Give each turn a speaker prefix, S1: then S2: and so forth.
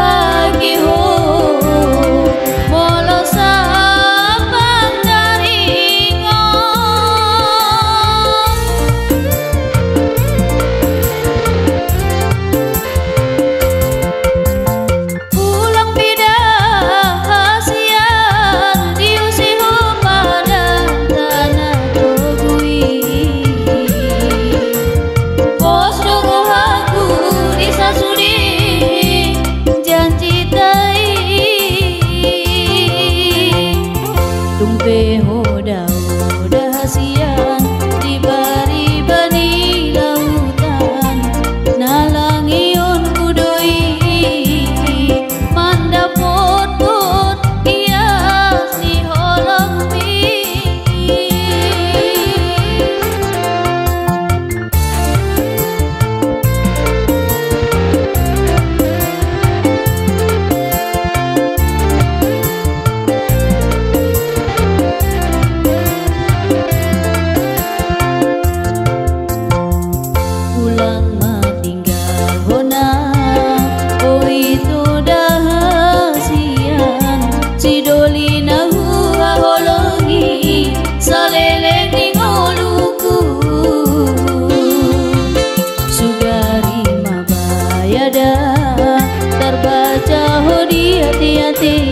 S1: लगा हो। see.